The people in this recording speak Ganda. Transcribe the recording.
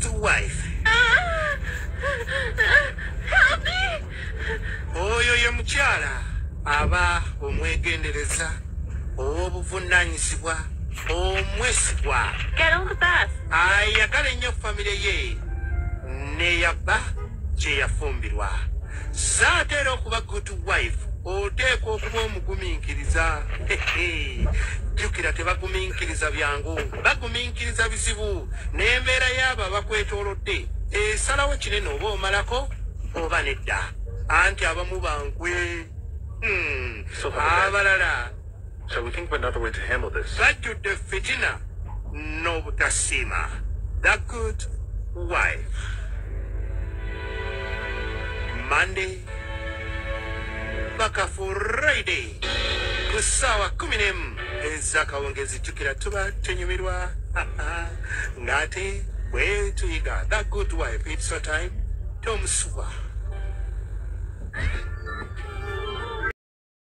good wife Help me! oyo ye mukyala aba omwegendereza ow'obuvunaanyizibwa omwesigwa Get on the bus. ayagala ennyo famire ye neyabba kye yafumbirwa saate era okuba good wife oteekwa okuba omugumiikiriza. Jjukira tebagumiikiriza byangu. Bagumiikiriza bizibu n'embeera y'abo abakwetoolodde esalawo kinene oba omalako oba nedda. Anti abamu bankwe Hmm. Abalala. Shall we think of another way to handle this? bajjudde fitina n'obutasiima. The good wife. Monday paka friday. Ku ssaawa kumi n'emu ezakawungezi jjukira tuba tunyumirwa. Ng'ate bwe tuyiga the good wife it's your time. Tomusuba